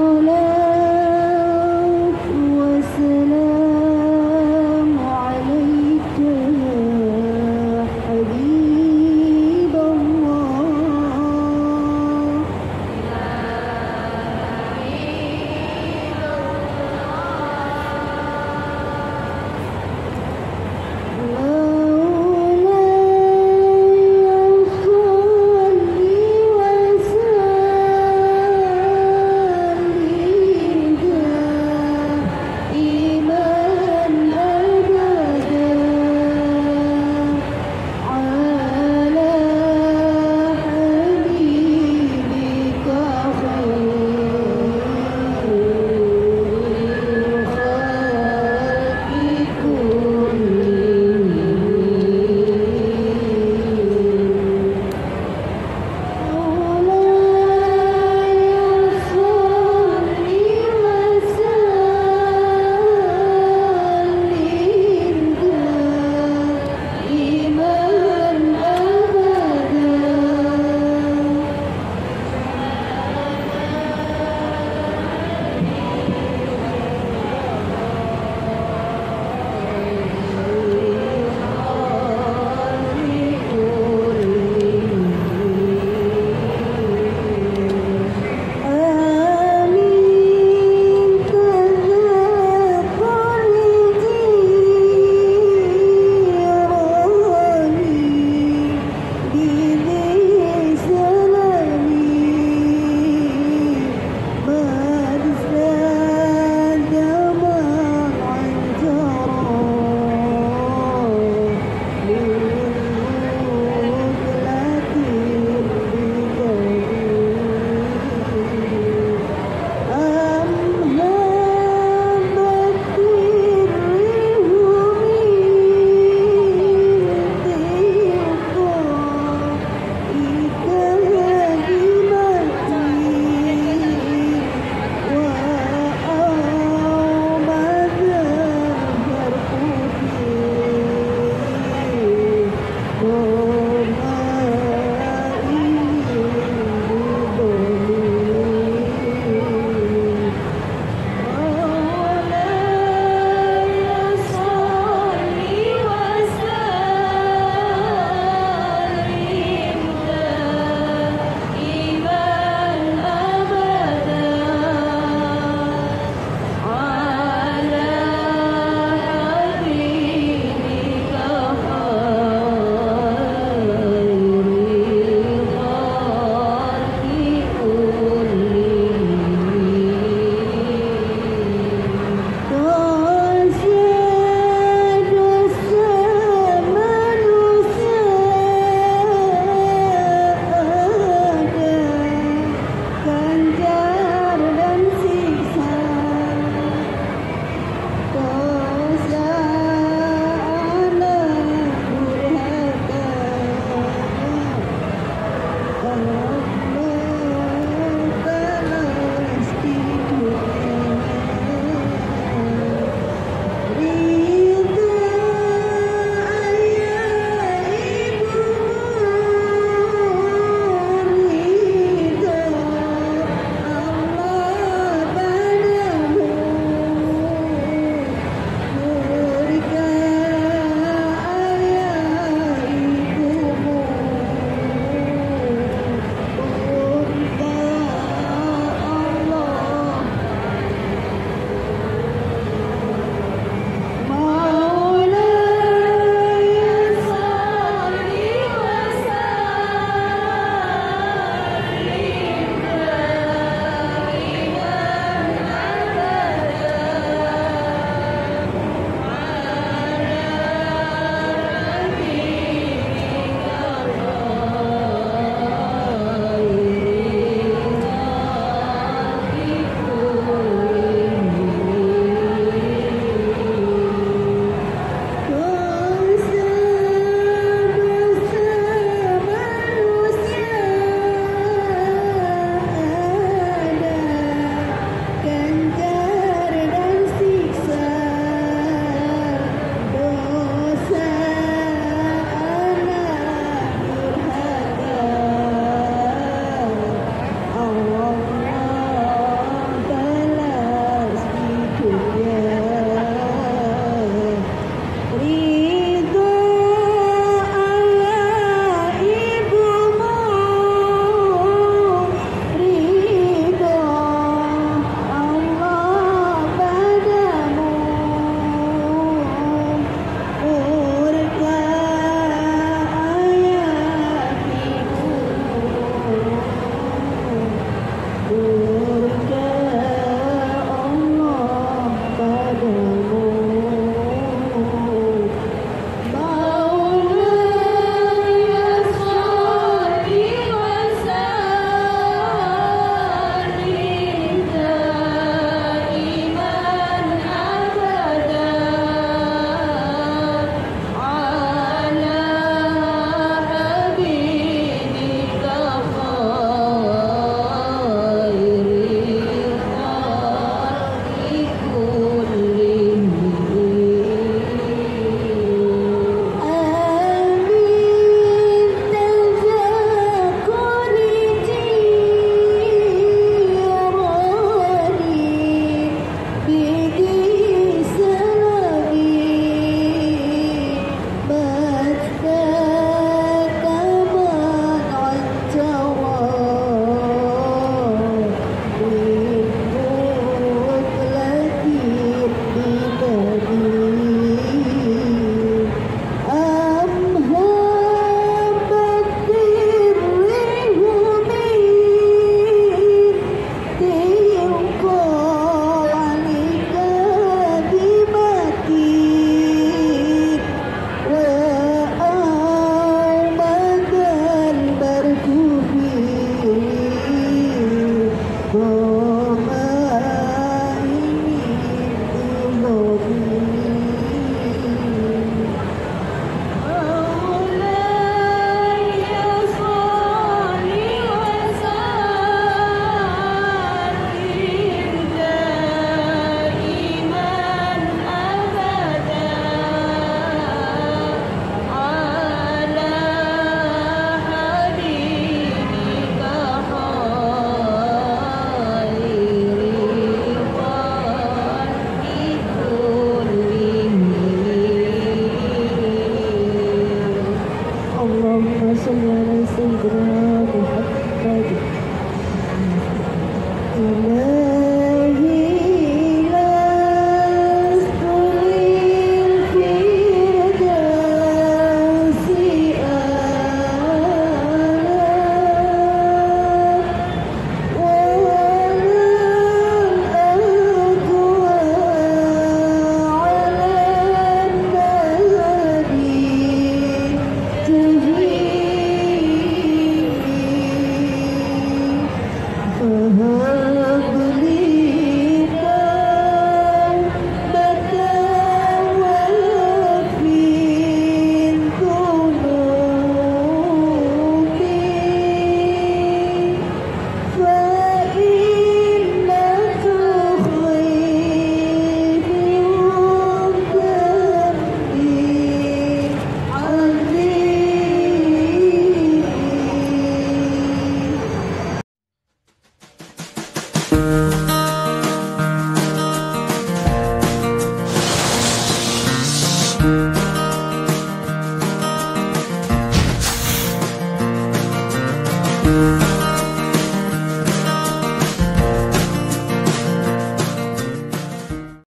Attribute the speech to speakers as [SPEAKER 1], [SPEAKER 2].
[SPEAKER 1] Holy.